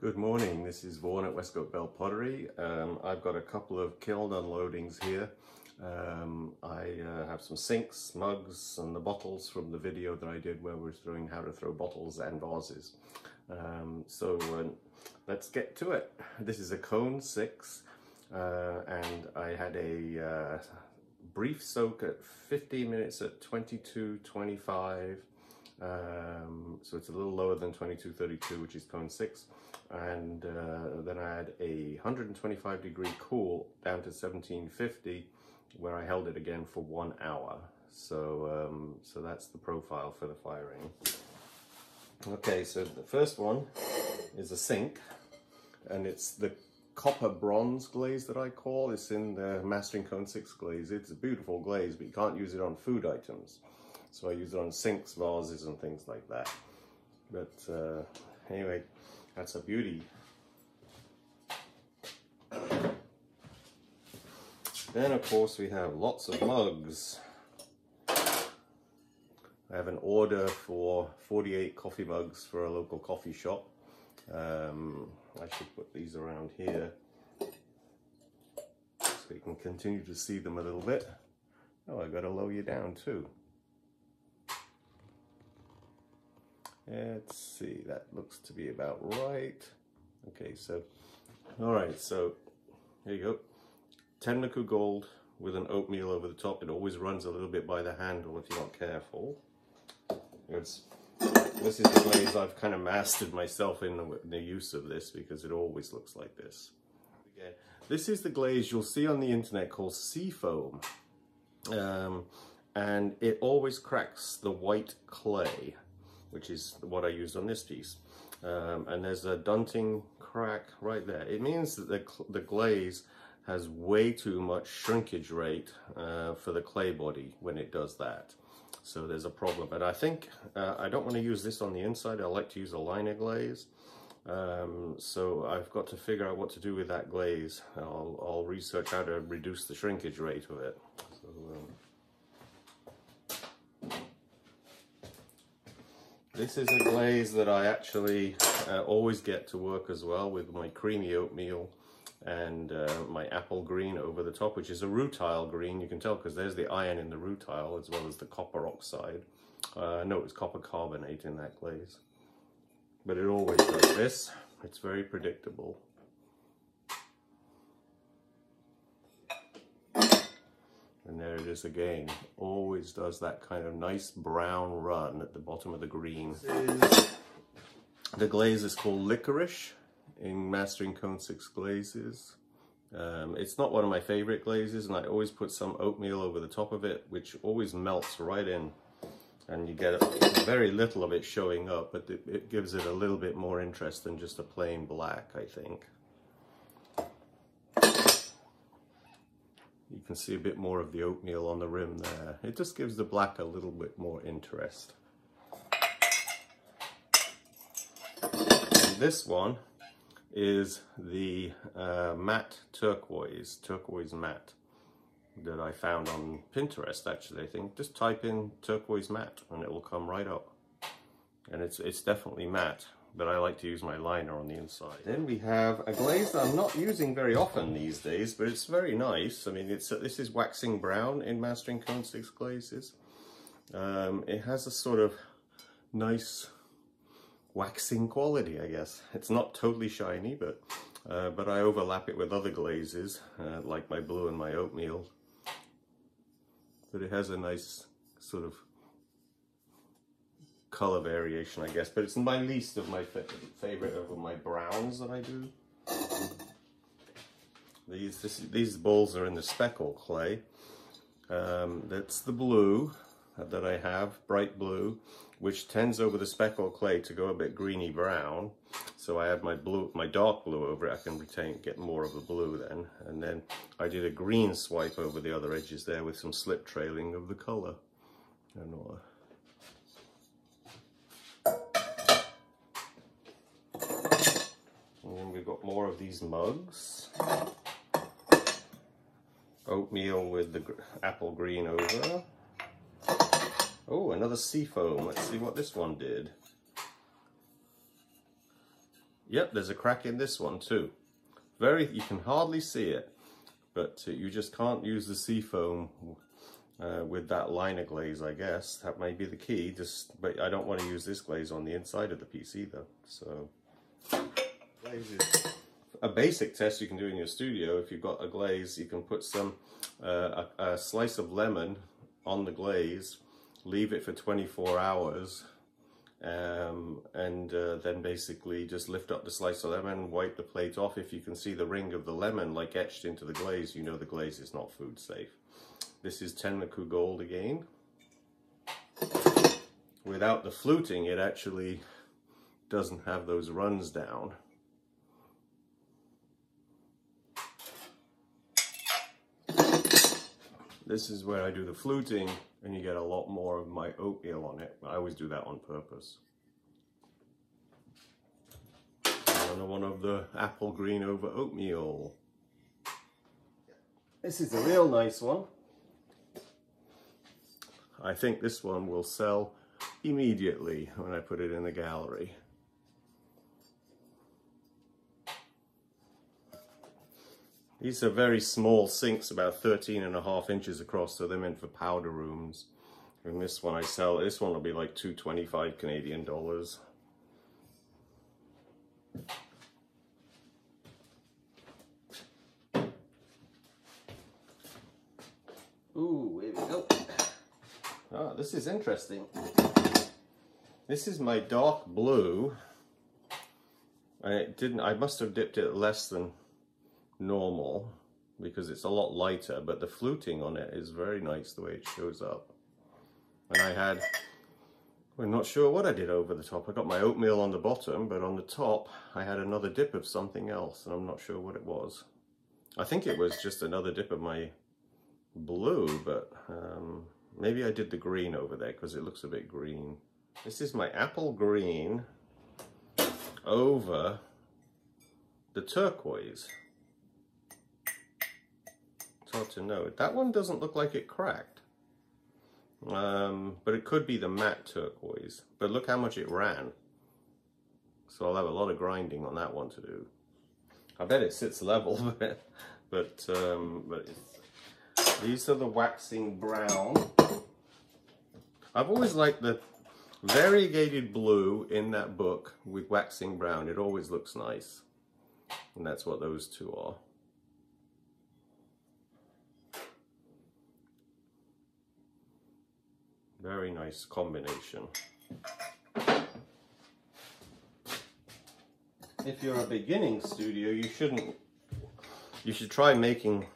Good morning, this is Vaughan at Westcote Bell Pottery. Um, I've got a couple of kiln unloadings here. Um, I uh, have some sinks, mugs and the bottles from the video that I did where we're throwing how to throw bottles and vases. Um, so uh, let's get to it. This is a cone 6 uh, and I had a uh, brief soak at 15 minutes at 22.25 um, so it's a little lower than 2232, which is cone 6. And uh, then I had a 125 degree cool down to 1750, where I held it again for one hour. So, um, so that's the profile for the firing. Okay, so the first one is a sink, and it's the copper bronze glaze that I call. It's in the Mastering Cone 6 glaze. It's a beautiful glaze, but you can't use it on food items. So I use it on sinks, vases and things like that. But uh, anyway, that's a beauty. Then of course we have lots of mugs. I have an order for 48 coffee mugs for a local coffee shop. Um, I should put these around here so you can continue to see them a little bit. Oh, I got to lower you down too. Let's see, that looks to be about right. Okay, so, all right, so here you go. Tenmoku Gold with an oatmeal over the top. It always runs a little bit by the handle if you're not careful. It's, this is the glaze I've kind of mastered myself in the, the use of this because it always looks like this. Again, this is the glaze you'll see on the internet called Seafoam. Um, and it always cracks the white clay which is what I used on this piece. Um, and there's a dunting crack right there. It means that the, the glaze has way too much shrinkage rate uh, for the clay body when it does that. So there's a problem. But I think uh, I don't want to use this on the inside. I like to use a liner glaze. Um, so I've got to figure out what to do with that glaze. I'll, I'll research how to reduce the shrinkage rate of it. So, um, This is a glaze that I actually uh, always get to work as well with my creamy oatmeal and uh, my apple green over the top, which is a rutile green. You can tell because there's the iron in the rutile as well as the copper oxide. Uh, no, it's copper carbonate in that glaze. But it always does this. It's very predictable. And there it is again. Always does that kind of nice brown run at the bottom of the green. the glaze is called licorice in Mastering Cone 6 glazes. Um, it's not one of my favorite glazes and I always put some oatmeal over the top of it which always melts right in and you get very little of it showing up but it, it gives it a little bit more interest than just a plain black I think. You can see a bit more of the oatmeal on the rim there. It just gives the black a little bit more interest. And this one is the uh, matte turquoise, turquoise matte that I found on Pinterest actually I think. Just type in turquoise matte and it will come right up. And it's, it's definitely matte but I like to use my liner on the inside. Then we have a glaze that I'm not using very often these days, but it's very nice. I mean, it's this is waxing brown in Mastering Cone 6 glazes. Um, it has a sort of nice waxing quality, I guess. It's not totally shiny, but uh, but I overlap it with other glazes, uh, like my blue and my oatmeal. But it has a nice sort of color variation, I guess, but it's my least of my favorite of my browns that I do. These this, these bowls are in the speckle clay. Um, that's the blue that I have, bright blue, which tends over the speckle clay to go a bit greeny brown. So I have my blue, my dark blue over it. I can retain, get more of the blue then. And then I did a green swipe over the other edges there with some slip trailing of the color. And all. we've got more of these mugs. Oatmeal with the apple green over. Oh, another seafoam. Let's see what this one did. Yep, there's a crack in this one too. Very, you can hardly see it, but uh, you just can't use the seafoam uh, with that liner glaze, I guess. That may be the key, just, but I don't want to use this glaze on the inside of the piece either. So, a basic test you can do in your studio. If you've got a glaze, you can put some, uh, a, a slice of lemon on the glaze, leave it for 24 hours, um, and uh, then basically just lift up the slice of lemon, wipe the plate off. If you can see the ring of the lemon like etched into the glaze, you know the glaze is not food safe. This is Tenmoku Gold again. Without the fluting, it actually doesn't have those runs down. This is where I do the fluting and you get a lot more of my oatmeal on it. I always do that on purpose. Another one of the apple green over oatmeal. This is a real nice one. I think this one will sell immediately when I put it in the gallery. These are very small sinks, about 13 and a half inches across, so they're meant for powder rooms. And this one I sell, this one will be like 225 Canadian dollars. Ooh, here we go. Ah, this is interesting. This is my dark blue. I didn't, I must have dipped it less than normal because it's a lot lighter, but the fluting on it is very nice the way it shows up. And I had, I'm not sure what I did over the top. I got my oatmeal on the bottom, but on the top I had another dip of something else, and I'm not sure what it was. I think it was just another dip of my blue, but um, maybe I did the green over there because it looks a bit green. This is my apple green over the turquoise. Hard to know. That one doesn't look like it cracked. Um, but it could be the matte turquoise. But look how much it ran. So I'll have a lot of grinding on that one to do. I bet it sits level, but but, um, but these are the waxing brown. I've always liked the variegated blue in that book with waxing brown. It always looks nice. And that's what those two are. Very nice combination. If you're a beginning studio, you shouldn't, you should try making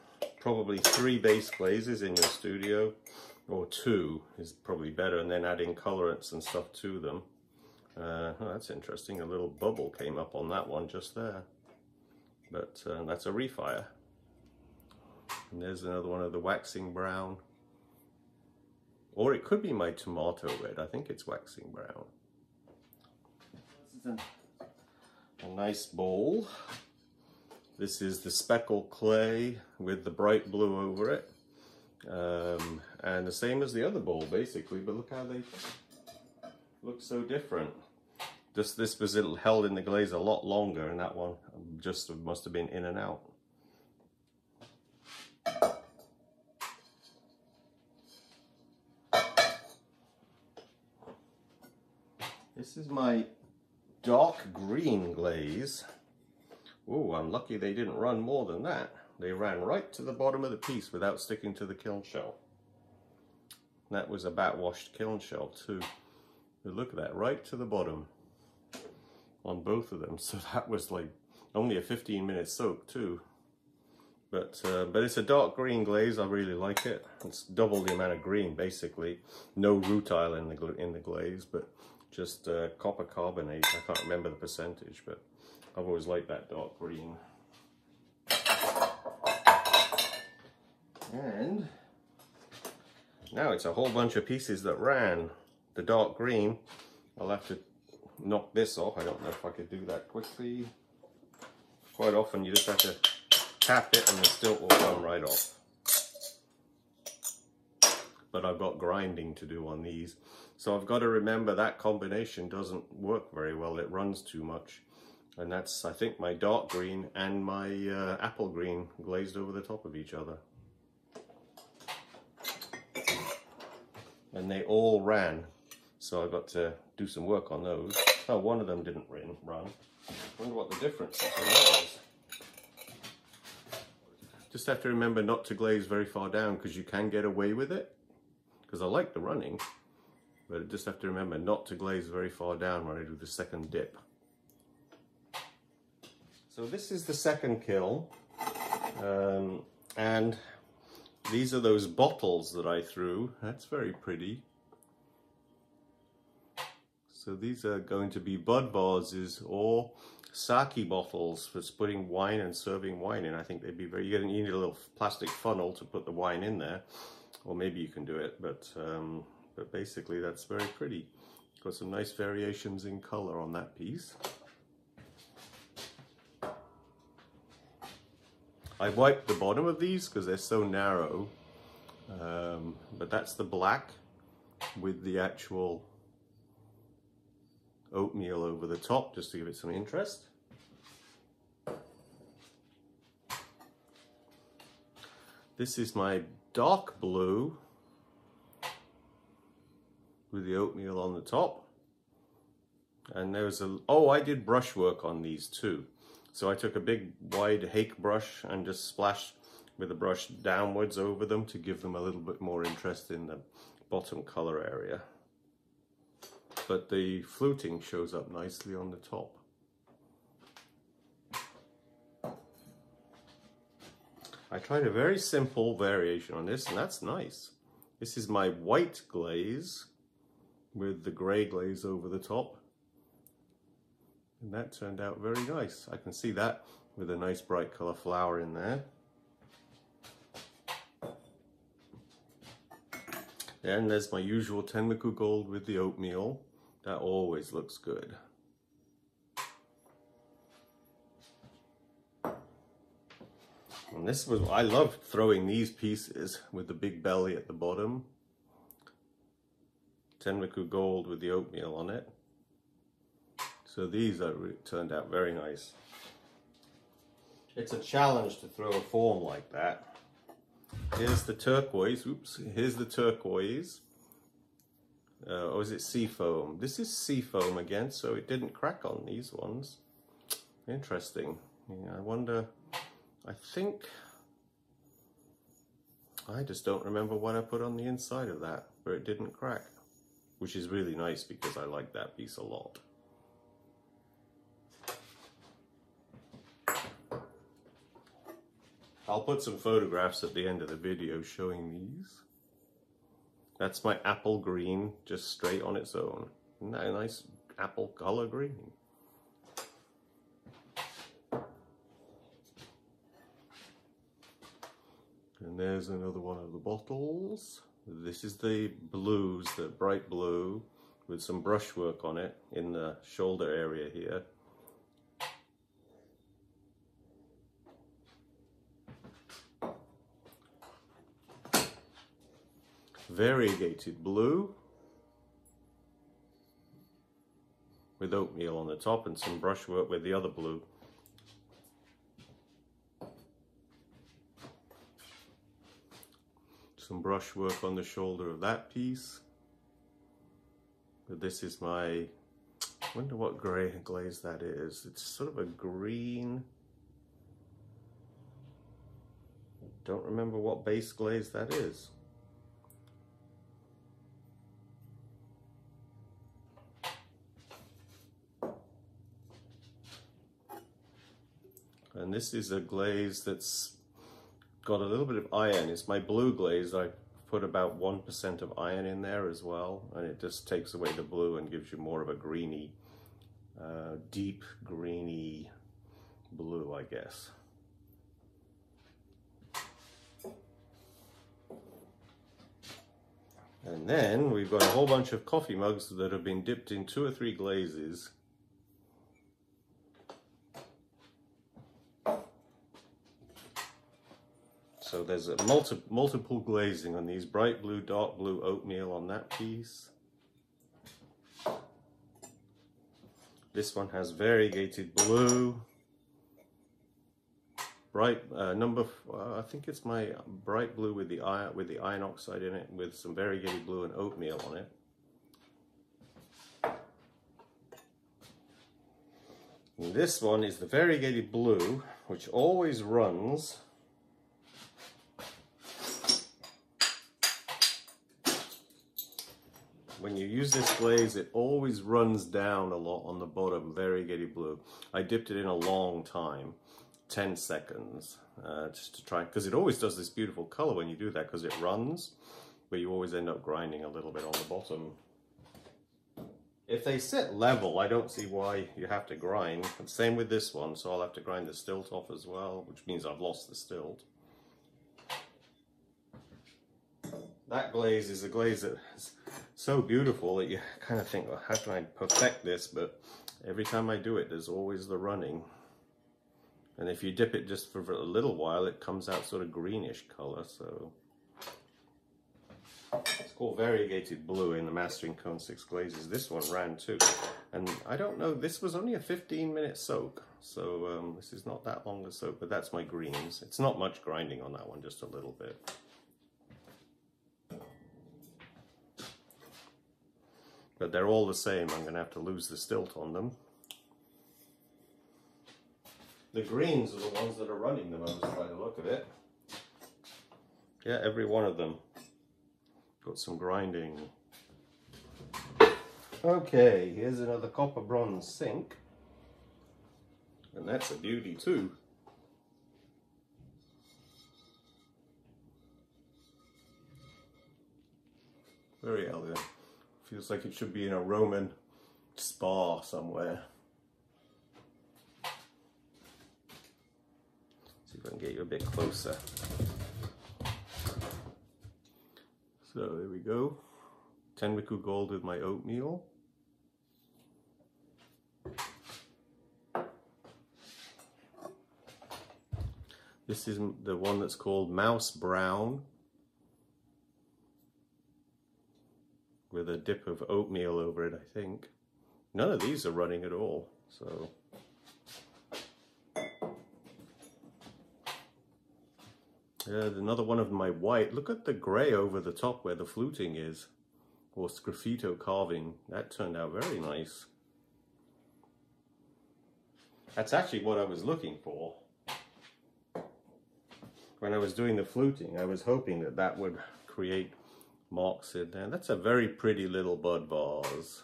probably three base glazes in your studio, or two is probably better, and then adding colorants and stuff to them. Uh, oh, that's interesting, a little bubble came up on that one just there. But uh, that's a refire. And there's another one of the waxing brown. Or it could be my tomato red. I think it's waxing brown. This is a, nice bowl. This is the speckle clay with the bright blue over it. Um, and the same as the other bowl basically, but look how they look so different. This, this was held in the glaze a lot longer and that one just must have been in and out. This is my dark green glaze. Oh, I'm lucky they didn't run more than that. They ran right to the bottom of the piece without sticking to the kiln shelf. That was a bat washed kiln shelf too. But look at that, right to the bottom on both of them. So that was like only a 15 minute soak too. But, uh, but it's a dark green glaze. I really like it. It's double the amount of green basically. No rutile in the, in the glaze, but just uh, copper carbonate. I can't remember the percentage, but I've always liked that dark green. And now it's a whole bunch of pieces that ran. The dark green, I'll have to knock this off. I don't know if I could do that quickly. Quite often you just have to tap it and the stilt will come right off. But I've got grinding to do on these. So I've got to remember that combination doesn't work very well. It runs too much. And that's, I think, my dark green and my uh, apple green glazed over the top of each other. And they all ran. So I got to do some work on those. Oh, one of them didn't run. wonder what the difference is. Just have to remember not to glaze very far down because you can get away with it. Because I like the running, but just have to remember not to glaze very far down when I do the second dip. So this is the second kiln. Um, and these are those bottles that I threw. That's very pretty. So these are going to be bud vases or sake bottles for putting wine and serving wine in. I think they'd be very, you need a little plastic funnel to put the wine in there. Or maybe you can do it, but, um, but basically that's very pretty. Got some nice variations in color on that piece. I wiped the bottom of these because they're so narrow. Um, but that's the black with the actual oatmeal over the top just to give it some interest. This is my dark blue with the oatmeal on the top. And there was a, oh, I did brush work on these too. So I took a big wide hake brush and just splashed with the brush downwards over them to give them a little bit more interest in the bottom color area. But the fluting shows up nicely on the top. I tried a very simple variation on this and that's nice. This is my white glaze with the gray glaze over the top. And that turned out very nice. I can see that with a nice bright color flower in there. And there's my usual Tenmoku Gold with the oatmeal. That always looks good. And this was, I love throwing these pieces with the big belly at the bottom. Tenmoku Gold with the oatmeal on it. So these are turned out very nice. It's a challenge to throw a form like that. Here's the turquoise. Oops. Here's the turquoise. Uh, or is it seafoam? This is seafoam again, so it didn't crack on these ones. Interesting. Yeah, I wonder, I think, I just don't remember what I put on the inside of that, but it didn't crack. Which is really nice because I like that piece a lot. I'll put some photographs at the end of the video showing these. That's my apple green, just straight on its own. Nice apple color green? And there's another one of the bottles. This is the blues, the bright blue, with some brushwork on it in the shoulder area here. variegated blue with oatmeal on the top and some brushwork with the other blue. Some brushwork on the shoulder of that piece. But this is my, I wonder what grey glaze that is. It's sort of a green, don't remember what base glaze that is. And this is a glaze that's got a little bit of iron. It's my blue glaze. I put about 1% of iron in there as well. And it just takes away the blue and gives you more of a greeny, uh, deep greeny blue, I guess. And then we've got a whole bunch of coffee mugs that have been dipped in two or three glazes So there's a multi multiple glazing on these, bright blue, dark blue, oatmeal on that piece. This one has variegated blue. Bright uh, number, uh, I think it's my bright blue with the iron with the iron oxide in it, with some variegated blue and oatmeal on it. And this one is the variegated blue, which always runs when you use this glaze, it always runs down a lot on the bottom, variegated blue. I dipped it in a long time, 10 seconds, uh, just to try, because it always does this beautiful color when you do that, because it runs, but you always end up grinding a little bit on the bottom. If they sit level, I don't see why you have to grind. And same with this one, so I'll have to grind the stilt off as well, which means I've lost the stilt. That glaze is a glaze that's so beautiful that you kind of think, well, how can I perfect this? But every time I do it, there's always the running. And if you dip it just for a little while, it comes out sort of greenish color. So it's called variegated blue in the Mastering Cone 6 glazes. This one ran too. And I don't know, this was only a 15 minute soak. So um, this is not that long a soak, but that's my greens. It's not much grinding on that one, just a little bit. But they're all the same. I'm going to have to lose the stilt on them. The greens are the ones that are running the most by the look of it. Yeah, every one of them. Got some grinding. Okay, here's another copper bronze sink. And that's a beauty too. Feels like it should be in a Roman spa somewhere. See if I can get you a bit closer. So there we go. Tenmoku gold with my oatmeal. This is the one that's called Mouse Brown. With a dip of oatmeal over it, I think. None of these are running at all, so. Yeah, another one of my white. Look at the gray over the top where the fluting is, or sgraffito carving. That turned out very nice. That's actually what I was looking for. When I was doing the fluting, I was hoping that that would create marks in. That's a very pretty little bud vase.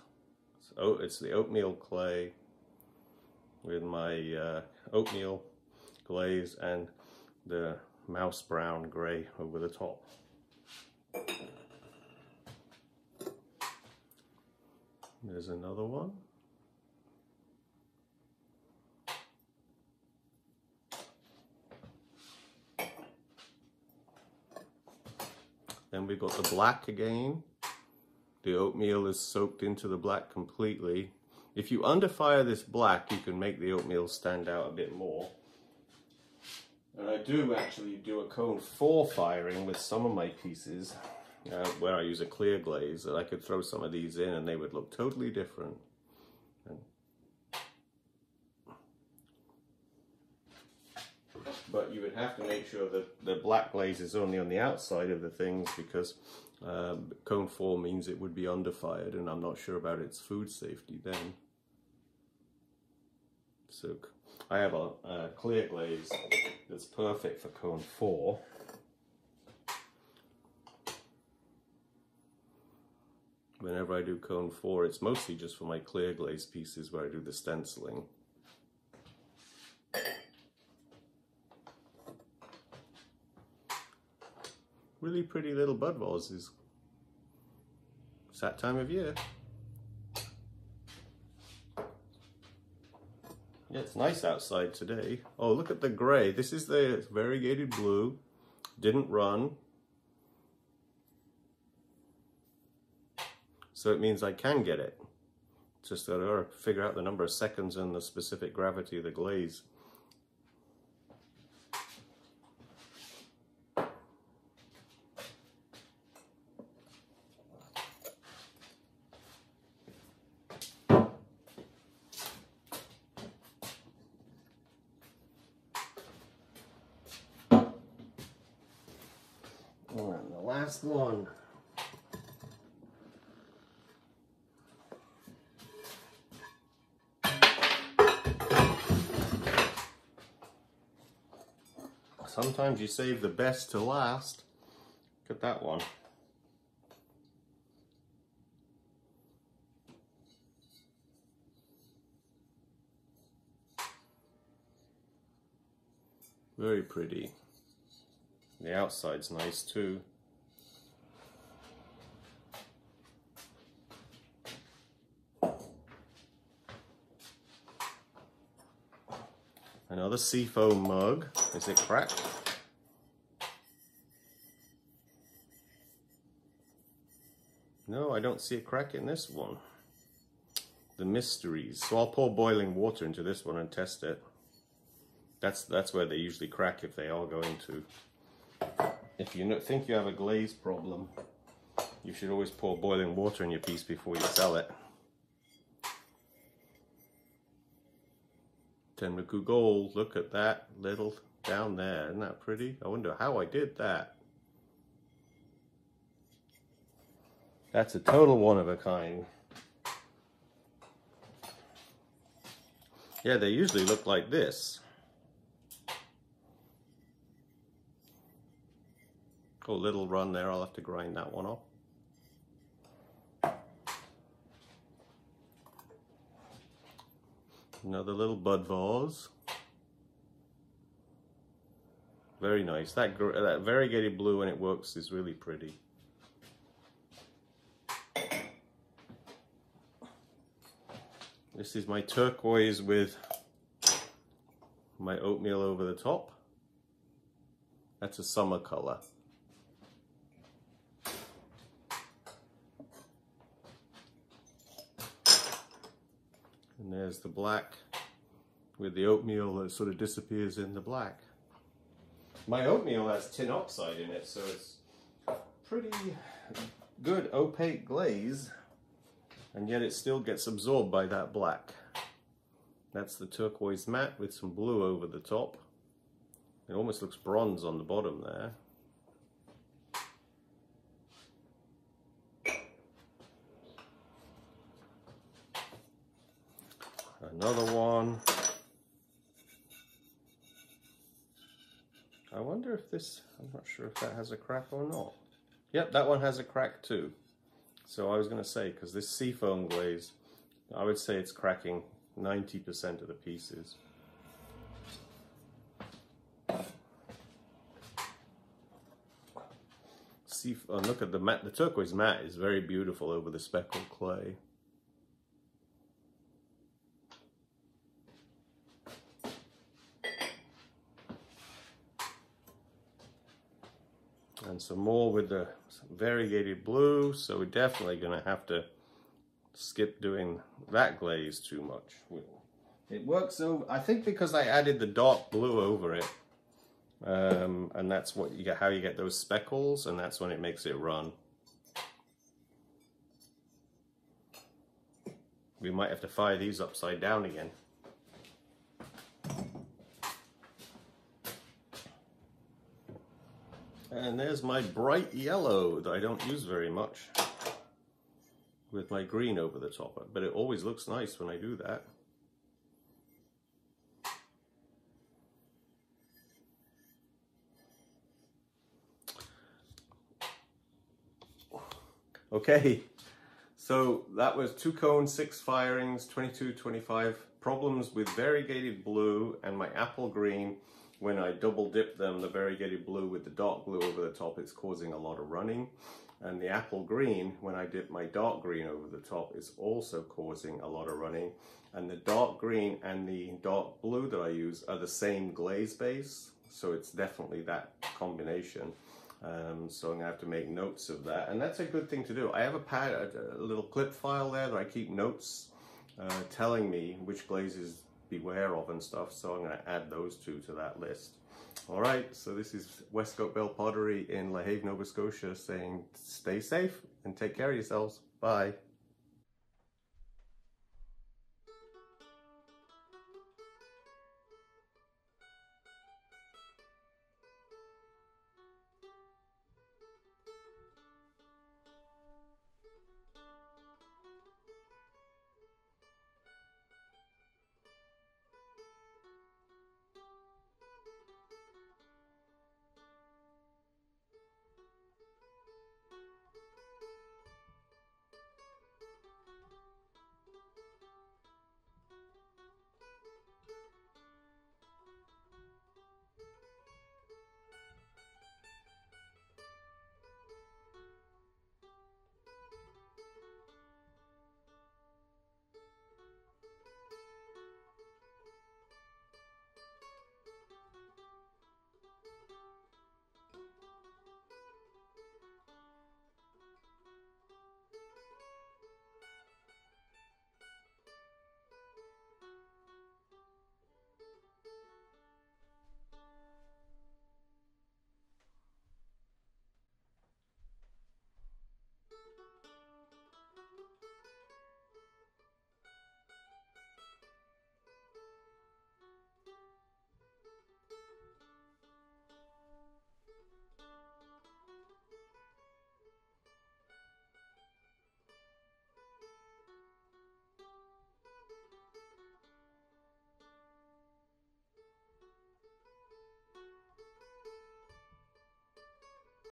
Oh, it's the oatmeal clay with my uh, oatmeal glaze and the mouse brown gray over the top. There's another one. We've got the black again. The oatmeal is soaked into the black completely. If you underfire this black, you can make the oatmeal stand out a bit more. And I do actually do a cone four firing with some of my pieces uh, where I use a clear glaze that I could throw some of these in and they would look totally different. but you would have to make sure that the black glaze is only on the outside of the things because um, cone 4 means it would be underfired and I'm not sure about its food safety then. So I have a, a clear glaze that's perfect for cone 4. Whenever I do cone 4 it's mostly just for my clear glaze pieces where I do the stenciling. Really pretty little bud vases. It's that time of year. Yeah, it's nice outside today. Oh, look at the gray. This is the variegated blue. Didn't run. So it means I can get it. Just gotta figure out the number of seconds and the specific gravity of the glaze. Last one. Sometimes you save the best to last. Look at that one. Very pretty. The outside's nice too. Another seafoam mug. Is it cracked? No, I don't see a crack in this one. The mysteries. So I'll pour boiling water into this one and test it. That's that's where they usually crack if they are going to. If you think you have a glaze problem, you should always pour boiling water in your piece before you sell it. Tenmoku Gold, look at that little down there. Isn't that pretty? I wonder how I did that. That's a total one of a kind. Yeah, they usually look like this. a little run there. I'll have to grind that one off. Another little bud vase. Very nice. That, that variegated blue when it works is really pretty. This is my turquoise with my oatmeal over the top. That's a summer color. And there's the black with the oatmeal that sort of disappears in the black. My oatmeal has tin oxide in it, so it's pretty good opaque glaze, and yet it still gets absorbed by that black. That's the turquoise matte with some blue over the top. It almost looks bronze on the bottom there. Another one. I wonder if this, I'm not sure if that has a crack or not. Yep, that one has a crack too. So I was going to say, because this seafoam glaze, I would say it's cracking 90% of the pieces. See, oh, look at the mat. the turquoise mat is very beautiful over the speckled clay. And some more with the variegated blue so we're definitely going to have to skip doing that glaze too much it. Works over I think because I added the dark blue over it um, and that's what you get how you get those speckles and that's when it makes it run. We might have to fire these upside down again And there's my bright yellow that I don't use very much with my green over the top. But it always looks nice when I do that. Okay, so that was two cones, six firings, 22, 25 problems with variegated blue and my apple green when I double dip them, the variegated blue with the dark blue over the top, it's causing a lot of running. And the apple green, when I dip my dark green over the top, is also causing a lot of running. And the dark green and the dark blue that I use are the same glaze base. So it's definitely that combination. Um, so I'm gonna have to make notes of that. And that's a good thing to do. I have a pad, a, a little clip file there that I keep notes uh, telling me which glazes beware of and stuff. So I'm going to add those two to that list. All right, so this is Westcote Bell Pottery in La Nova Scotia saying stay safe and take care of yourselves. Bye.